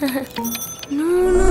no, no.